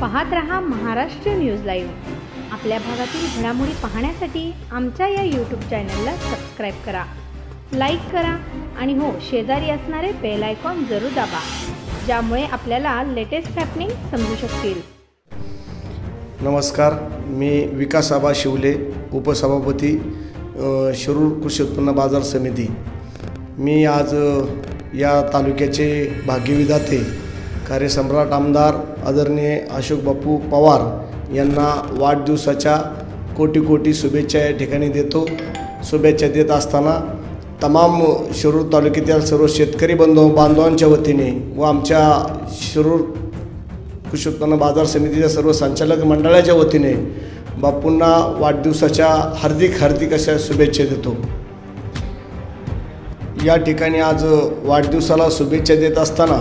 पाहत रहा Maharashtra news live. आपल्या भागातील घडामोडी पाहण्यासाठी आमच्या या यूट्यूब चॅनलला सबस्क्राईब करा. लाईक करा आणि हो शेजारी असणारे बेल आयकॉन जरूर दाबा ज्यामुळे आपल्याला लेटेस्ट हॅपनिंग समजू शकतील. नमस्कार मी विकास आबा शिवले उपसभापती शरूर शिरूर कृषी उत्पन्न बाजार समिती. मी आज या तालुक्याचे भाग्यविधाते कार्यसम्राट आमदार आदरणीय अशोक बापू पवार यांना वाढदिवसाच्या कोटी कोटी शुभेच्छा या ठिकाणी देतो. शुभेच्छा देत असताना तमाम शिरूर तालुक्यातील सर्व शेतकरी बंधू बांधवांच्या वतीने व आमच्या शिरूर कृषी उत्पन्न बाजार समितीच्या सर्व संचालक मंडळाच्या वतीने बापूंना वाढदिवसाच्या हार्दिक हार्दिक अशा शुभेच्छा देतो. या ठिकाणी आज वाढदिवसाला शुभेच्छा देत असताना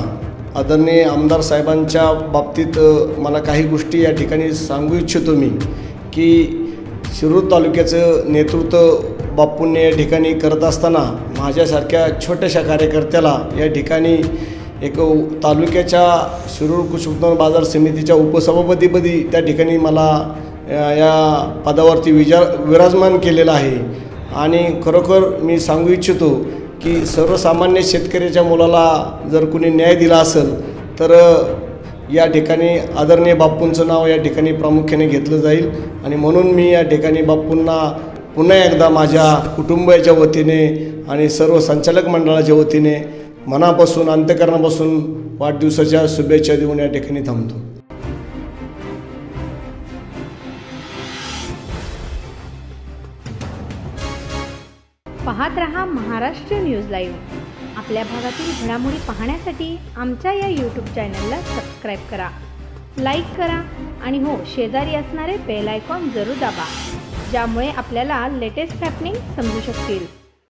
आदरणीय आमदार साहेबांच्या बाबतीत मला काही गोष्टी या ठिकाणी सांगू इच्छितो मी की शिरूर तालुक्याचं नेतृत्व बापूंनी या ठिकाणी करत असताना माझ्यासारख्या छोट्याशा कार्यकर्त्याला या ठिकाणी एक तालुक्याच्या शिरूर कृषी उत्पन्न बाजार समितीच्या उपसभापतीपदी त्या ठिकाणी मला या पदावरती विजा विराजमान केलेलं आहे. आणि खरोखर मी सांगू इच्छितो की सर्वसामान्य शेतकऱ्याच्या मुलाला जर कुणी न्याय दिला असेल तर या ठिकाणी आदरणीय बाप्पूंचं नाव या ठिकाणी प्रामुख्याने घेतलं जाईल. आणि म्हणून मी या ठिकाणी बाप्पूंना पुन्हा एकदा माझ्या कुटुंबाच्या वतीने आणि सर्व संचालक मंडळाच्या वतीने मनापासून अंत्यकरणापासून वाढदिवसाच्या शुभेच्छा देऊन या ठिकाणी थांबतो. पाहत रहा महाराष्ट्र न्यूज लाईव्ह. आपल्या भागातील घडामोडी पाहण्यासाठी आमच्या या यूट्यूब चॅनलला सबस्क्राईब करा. लाईक करा आणि हो शेजारी असणारे बेल आयकॉन जरूर दाबा ज्यामुळे आपल्याला लेटेस्ट हॅपनिंग समजू शकतील.